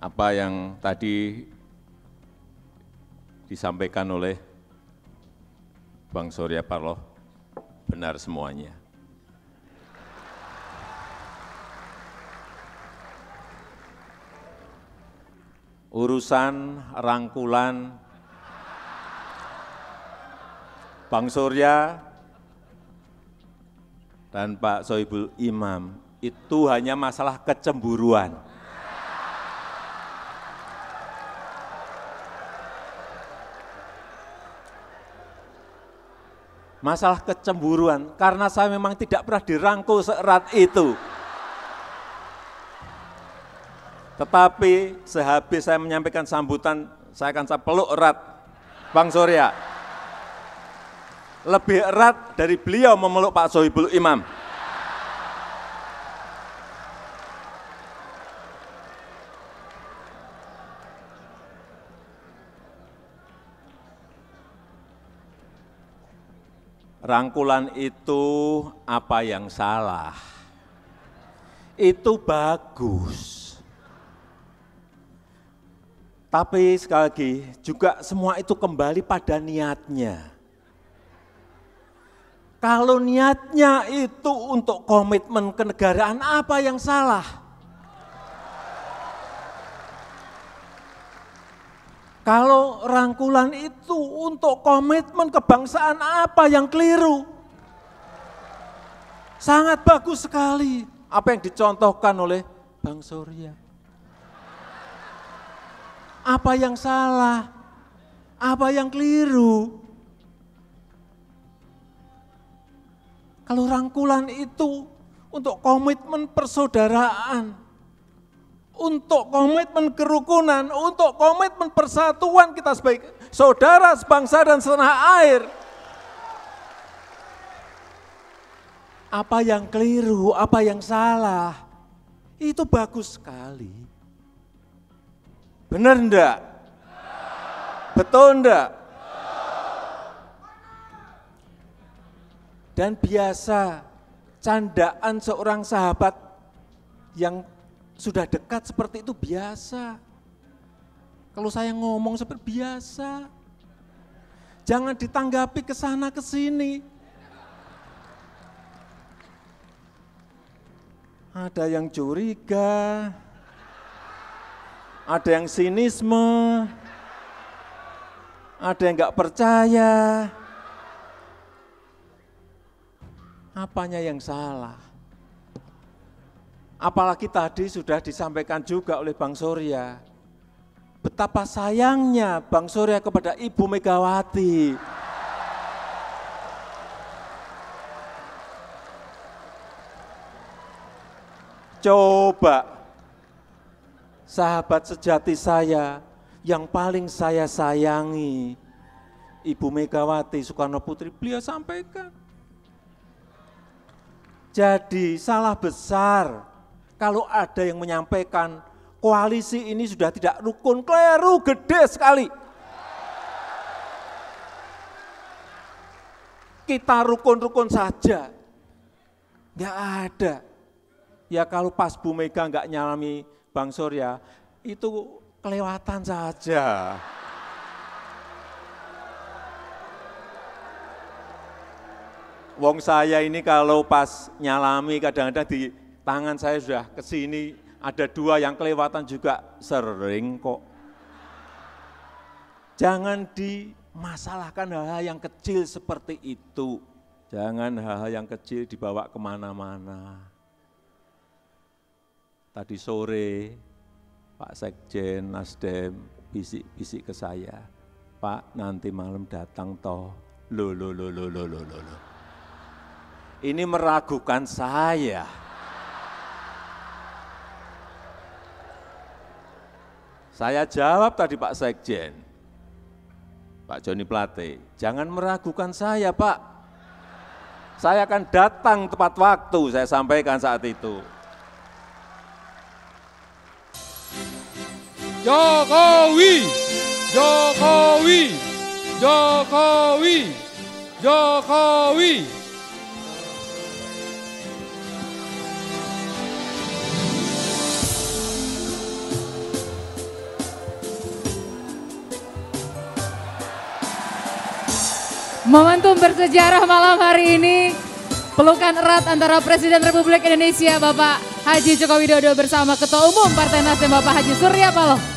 apa yang tadi disampaikan oleh Bang Surya Paloh benar semuanya. Urusan rangkulan Bang Surya dan Pak Soebul Imam itu hanya masalah kecemburuan. Masalah kecemburuan, karena saya memang tidak pernah dirangkul seerat itu. Tetapi sehabis saya menyampaikan sambutan, saya akan saya peluk erat Bang Surya. Lebih erat dari beliau memeluk Pak Sohibul Imam. Rangkulan itu apa yang salah? Itu bagus. Tapi sekali lagi juga semua itu kembali pada niatnya. Kalau niatnya itu untuk komitmen kenegaraan apa yang salah? Kalau rangkulan itu untuk komitmen kebangsaan apa yang keliru? Sangat bagus sekali apa yang dicontohkan oleh Bang Surya. Apa yang salah? Apa yang keliru? Kalau rangkulan itu untuk komitmen persaudaraan, untuk komitmen kerukunan, untuk komitmen persatuan kita sebagai saudara sebangsa dan setanah air. Apa yang keliru, apa yang salah, itu bagus sekali. Benar enggak? Betul enggak? Dan biasa candaan seorang sahabat yang sudah dekat seperti itu biasa. Kalau saya ngomong seperti biasa, jangan ditanggapi ke sana ke sini. Ada yang curiga, ada yang sinisme, ada yang nggak percaya. Apanya yang salah? Apalagi tadi sudah disampaikan juga oleh Bang Surya, betapa sayangnya Bang Surya kepada Ibu Megawati. Coba sahabat sejati saya yang paling saya sayangi, Ibu Megawati Soekarno Putri, beliau sampaikan. Jadi salah besar kalau ada yang menyampaikan koalisi ini sudah tidak rukun, keliru gede sekali. Kita rukun-rukun saja, nggak ada. Ya kalau pas Bu Mega nggak nyalami Bang Surya, itu kelewatan saja. Wong saya ini kalau pas nyalami kadang-kadang di tangan saya sudah ke sini, ada dua yang kelewatan juga sering kok. Jangan dimasalahkan hal-hal yang kecil seperti itu. Jangan hal-hal yang kecil dibawa ke mana-mana. Tadi sore Pak Sekjen Nasdem bisik-bisik ke saya, Pak nanti malam datang toh, lo lo lo lo lo lo lo. Ini meragukan saya. Saya jawab tadi Pak Sekjen, Pak Joni Plate, jangan meragukan saya Pak. Saya akan datang tepat waktu, saya sampaikan saat itu. Jokowi, Jokowi, Jokowi, Jokowi. Momentum bersejarah malam hari ini pelukan erat antara Presiden Republik Indonesia Bapak Haji Joko Widodo bersama Ketua Umum Partai Nasdem Bapak Haji Surya Paloh.